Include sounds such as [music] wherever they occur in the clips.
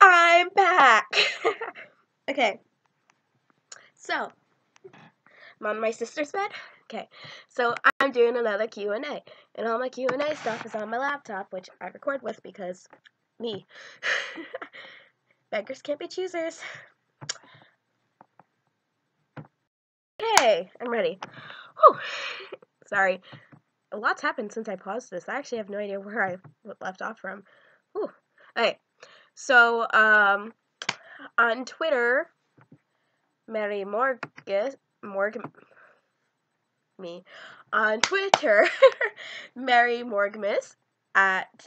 I'm back. [laughs] okay, so I'm on my sister's bed. Okay, so I'm doing another Q&A, and all my Q&A stuff is on my laptop, which I record with because me. [laughs] Beggars can't be choosers. Okay, I'm ready. Whew. Sorry a lot's happened since I paused this. I actually have no idea [laughs] where I left off from. Whew. Okay, so um, on Twitter, Mary Morgan, Morgan, me, on Twitter, [laughs] Mary Morgmus at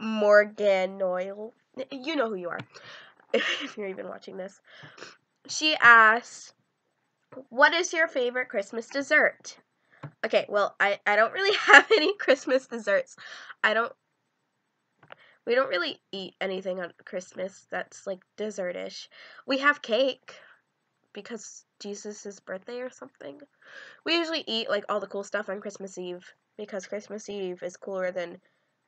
Morgan Morganoil. You know who you are [laughs] if you're even watching this. She asked, "What is your favorite Christmas dessert?" Okay, well, I, I don't really [laughs] have any Christmas desserts. I don't. We don't really eat anything on Christmas that's like dessertish. We have cake because Jesus' birthday or something. We usually eat like all the cool stuff on Christmas Eve because Christmas Eve is cooler than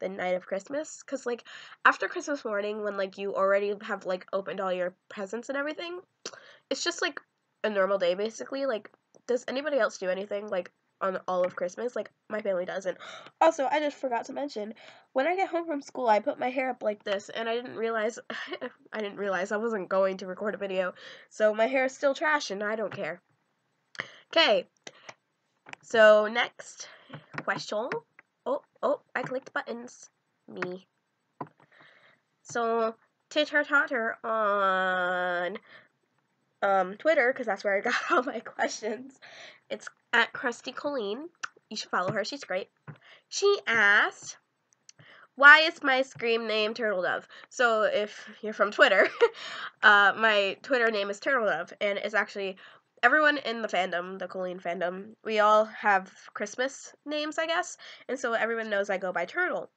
the night of Christmas. Cause like after Christmas morning, when like you already have like opened all your presents and everything, it's just like a normal day basically. Like, does anybody else do anything like on all of Christmas. Like my family doesn't. Also, I just forgot to mention when I get home from school, I put my hair up like this, and I didn't realize [laughs] I didn't realize I wasn't going to record a video. So my hair is still trash, and I don't care. Okay. So next question. Oh, oh, I clicked buttons. Me. So titter totter on um, Twitter because that's where I got [laughs] all my questions. It's at Crusty Colleen. You should follow her. She's great. She asked, "Why is my Scream name Turtle Dove?" So if you're from Twitter, [laughs] uh, my Twitter name is Turtle Dove, and it's actually everyone in the fandom, the Colleen fandom. We all have Christmas names, I guess, and so everyone knows I go by Turtle.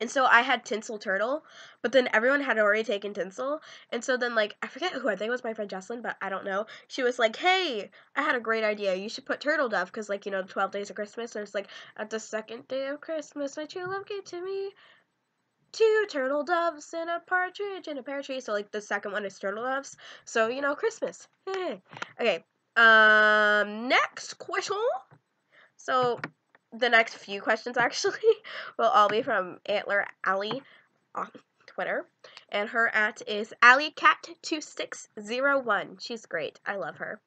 And so I had Tinsel Turtle, but then everyone had already taken Tinsel. And so then, like, I forget who, I think it was my friend Jesslyn, but I don't know. She was like, hey, I had a great idea. You should put Turtle Dove, because, like, you know, the 12 days of Christmas. And it's like, at the second day of Christmas, my true love gave to me two turtle doves and a partridge and a pear tree. So, like, the second one is turtle doves. So, you know, Christmas. [laughs] okay. Um, next question. So, the next few questions [laughs] actually will all be from Antler Alley on Twitter. And her at is AllyCat2601. She's great. I love her.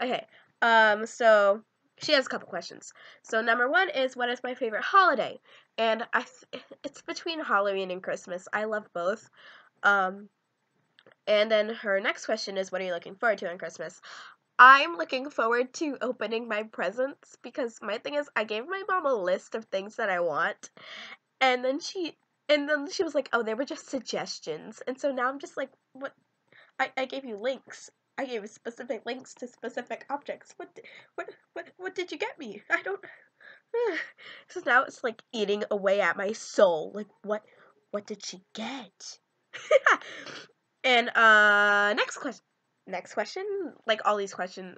Okay. Um, so she has a couple questions. So number one is what is my favorite holiday? And I [laughs] it's between Halloween and Christmas. I love both. Um, and then her next question is what are you looking forward to on Christmas? I'm looking forward to opening my presents because my thing is I gave my mom a list of things that I want and then she and then she was like, "Oh, they were just suggestions." And so now I'm just like, "What I I gave you links. I gave specific links to specific objects. What what what what did you get me? I don't [sighs] So now it's like eating away at my soul. Like what what did she get? [laughs] and uh next question next question, like all these questions,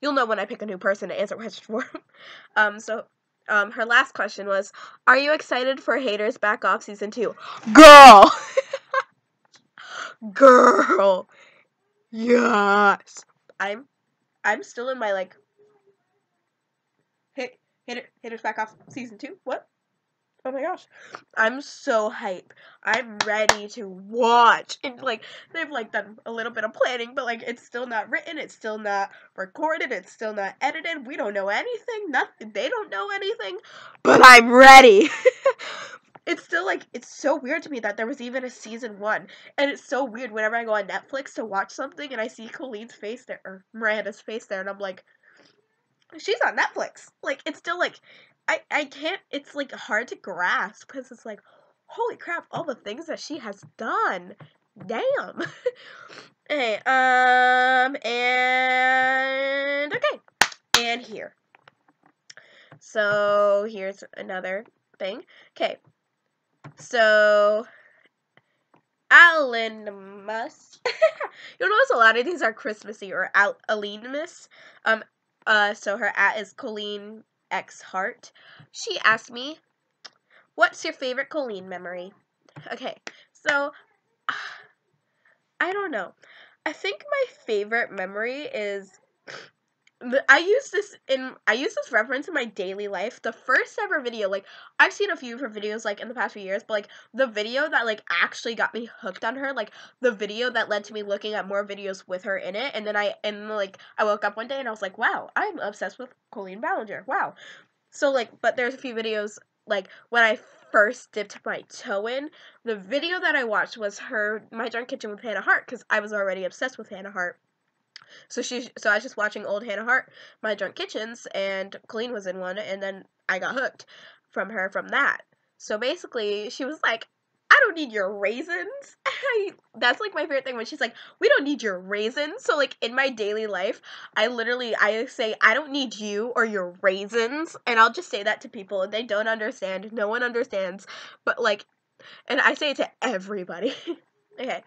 you'll know when I pick a new person to answer [laughs] questions for. um, so um, her last question was, "Are you excited for Haters Back Off season two? Girl, [laughs] girl, yes. I'm, I'm still in my like. Hit, Hater, Haters Back Off season two. What? Oh my gosh. I'm so hype. I'm ready to watch. And like they've like done a little bit of planning, but like it's still not written, it's still not recorded, it's still not edited. We don't know anything. Nothing. They don't know anything. But I'm ready. [laughs] it's still like it's so weird to me that there was even a season one. And it's so weird whenever I go on Netflix to watch something and I see Colleen's face there or Miranda's face there and I'm like she's on Netflix. Like it's still like I I can't. It's like hard to grasp because it's like, holy crap, all the things that she has done. Damn. [laughs] hey, um, and okay, and here. So here's another thing. Okay, so Alan Mus. [laughs] You'll notice a lot of these are Christmassy or Al- Aline Miss. Um, uh, so her at is Colleen X Heart. She asked me, What's your favorite Colleen memory? Okay, so [sighs] I don't know. I think my favorite memory is I use this in I use this reference in my daily life. The first ever video, like I've seen a few of her videos like in the past few years, but like the video that like actually got me hooked on her, like the video that led to me looking at more videos with her in it, and then I and like I woke up one day and I was like, wow, I'm obsessed with Colleen Ballinger. Wow. So like, but there's a few videos like when I first dipped my toe in, the video that I watched was her My Drunk Kitchen with Hannah Hart because I was already obsessed with Hannah Hart. So she, so I was just watching old Hannah Hart, My Drunk Kitchens, and Colleen was in one, and then I got hooked from her from that. So basically, she was like, I don't need your raisins. [laughs] that's like my favorite thing when she's like, we don't need your raisins. So like in my daily life, I literally I say I don't need you or your raisins, and I'll just say that to people and they don't understand. No one understands, but like, and I say it to everybody. [laughs] okay.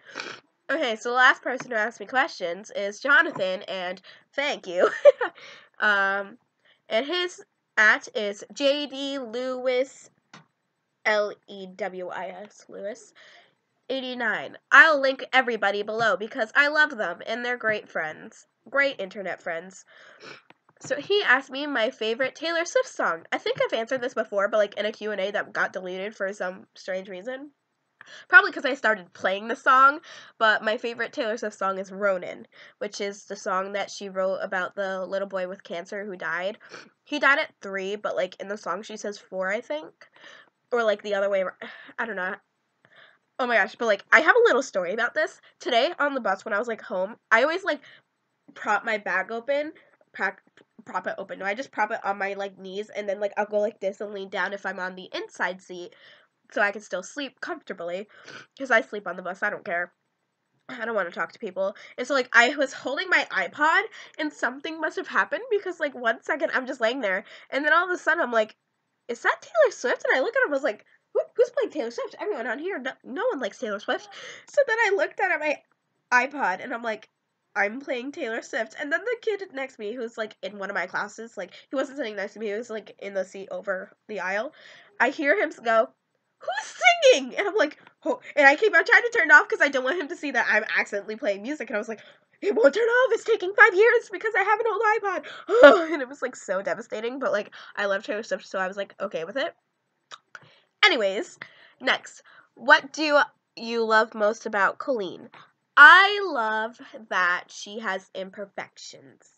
Okay, so the last person who asked me questions is Jonathan, and thank you. [laughs] um, and his at is JD Lewis, L E W I S, Lewis, 89. I'll link everybody below because I love them and they're great friends. Great internet friends. So he asked me my favorite Taylor Swift song. I think I've answered this before, but like in a Q&A that got deleted for some strange reason. Probably because I started playing the song, but my favorite Taylor Swift song is Ronan, which is the song that she wrote about the little boy with cancer who died. He died at three, but like in the song she says four, I think. Or like the other way [sighs] I don't know. Oh my gosh, but like I have a little story about this. Today on the bus when I was like home, I always like prop my bag open, prop, prop it open. No, I just prop it on my like knees and then like I'll go like this and lean down if I'm on the inside seat so I can still sleep comfortably because I sleep on the bus. I don't care. I don't want to talk to people. And so like I was holding my iPod and something must have happened because like one second I'm just laying there and then all of a sudden I'm like, is that Taylor Swift? And I look at him, I was like, Who, who's playing Taylor Swift? Everyone on here, no, no one likes Taylor Swift. So then I looked down at my iPod and I'm like, I'm playing Taylor Swift. And then the kid next to me, who's like in one of my classes, like he wasn't sitting next to me, he was like in the seat over the aisle. I hear him go, singing? And I'm like, oh, and I keep on trying to turn it off because I don't want him to see that I'm accidentally playing music. And I was like, it won't turn off. It's taking five years because I have an old iPod. [sighs] And it was like so devastating. But like, I love Taylor Swift, so I was like, okay with it. Anyways, next, what do you love most about Colleen? I love that she has imperfections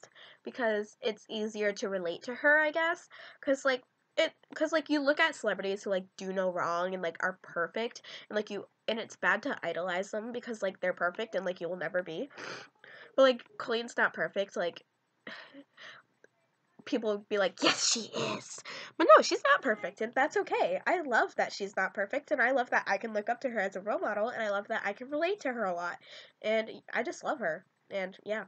because it's easier to relate to her, I guess. Because, like, it because like you look at celebrities who like do no wrong and like are perfect and like you and it's bad to idolize them because like they're perfect and like you will never be. But like Colleen's not perfect like people would be like yes she is. But no she's not perfect and that's okay. I love that she's not perfect and i love that i can look up to her as a role model and i love that i can relate to her a lot. And i just love her and yeah.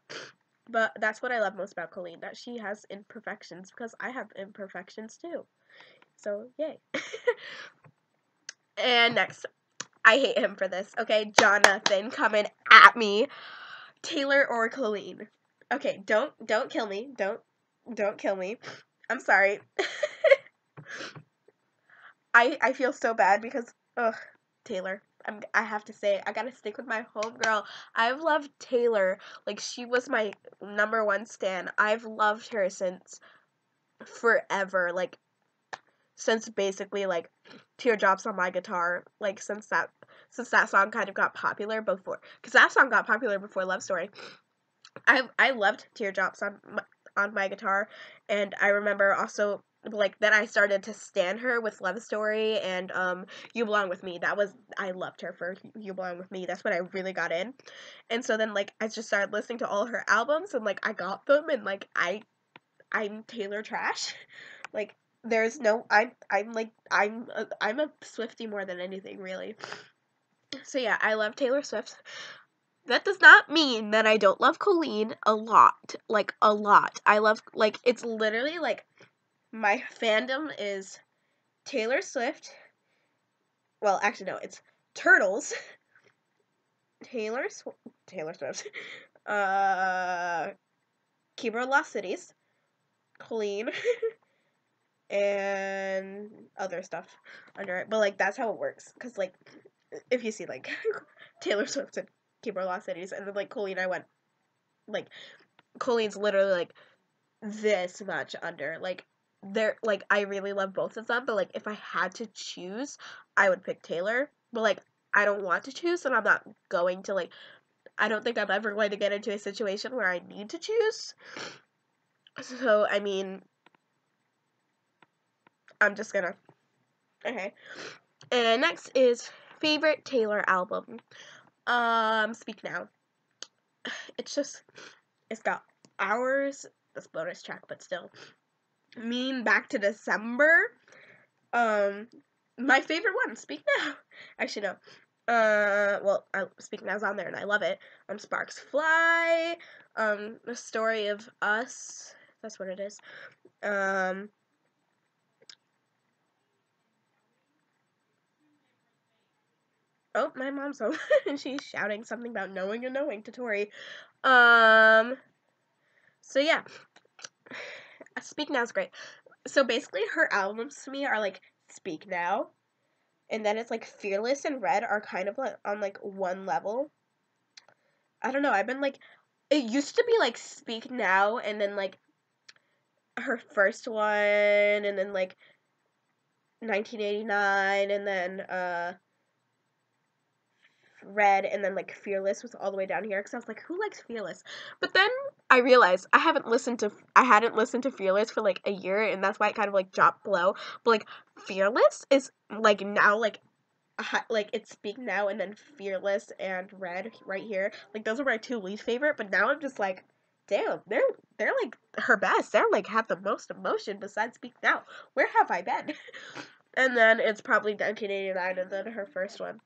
But that's what I love most about Colleen, that she has imperfections because I have imperfections too. So, yay. [laughs] and next, I hate him for this. Okay, Jonathan coming at me. Taylor or Colleen. Okay, don't don't kill me. Don't don't kill me. I'm sorry. [laughs] I I feel so bad because ugh, Taylor. I'm, I have to say, I gotta stick with my homegirl. I've loved Taylor. Like, she was my number one stan. I've loved her since forever. Like, since basically, like, Teardrops on My Guitar. Like, since that, since that song kind of got popular before. Because that song got popular before Love Story. I, I loved Teardrops on my, on my guitar. And I remember also like then I started to stand her with Love Story and um You Belong with Me. That was I loved her for You Belong with Me. That's when I really got in. And so then like I just started listening to all her albums and like I got them and like I I'm Taylor trash. [laughs] like there's no I'm I'm like I'm a, I'm a Swiftie more than anything really. So yeah, I love Taylor Swift. That does not mean that I don't love Colleen a lot. Like a lot. I love like it's literally like my fandom is Taylor Swift. Well, actually, no, it's Turtles. Taylor Sw- Taylor Swift. Uh, of Lost Cities. Colleen. [laughs] and other stuff under it. But like that's how it works. Cause like if you see like [laughs] Taylor Swift and Keeper Lost Cities, and then like Colleen, I went like Colleen's literally like this much under. Like they're like I really love both of them, but like if I had to choose, I would pick Taylor. But like I don't want to choose, and I'm not going to like. I don't think I'm ever going to get into a situation where I need to choose. So I mean, I'm just gonna. Okay. And next is favorite Taylor album. Um, Speak Now. It's just, it's got Ours, this bonus track, but still. Mean Back to December. Um, my favorite one, Speak Now. [laughs] Actually, no. Uh, well, I, Speak Now's on there and I love it. Um, Sparks Fly. Um, The Story of Us. That's what it is. Um, Oh, my mom's home. [laughs] and she's shouting something about knowing and knowing to Tori. Um, so yeah. [sighs] Speak Now is great. So basically, her albums to me are like Speak Now, and then it's like Fearless and Red are kind of like on like one level. I don't know. I've been like, it used to be like Speak Now, and then like her first one, and then like 1989, and then uh Red and then like Fearless was all the way down here because I was like, who likes Fearless? But then I realized I haven't listened to I hadn't listened to Fearless for like a year and that's why it kind of like dropped below. But like Fearless is like now like like it's Speak Now and then Fearless and Red right here. Like those are my two least favorite. But now I'm just like, damn, they're they're like her best. They're like have the most emotion besides Speak Now. Where have I been? [laughs] and then it's probably 1989 and then her first one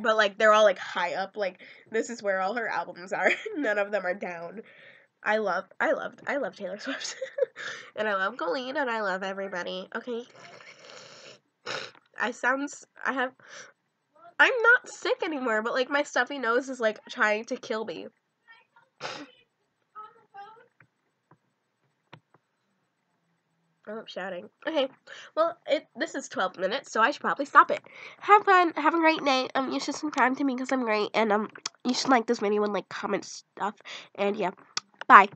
but like they're all like high up like this is where all her albums are. [laughs] None of them are down. I love i loved i love taylor swift. [laughs] And i love colleen and i love everybody. Okay. I sounds i have i'm not sick anymore but like my stuffy nose is like trying to kill me Oh, shouting. Okay. Well, it this is 12 minutes, so I should probably stop it. Have fun. Have a great night. Um, you should subscribe to me because I'm great, and um, you should like this video and like comment stuff. And yeah, bye.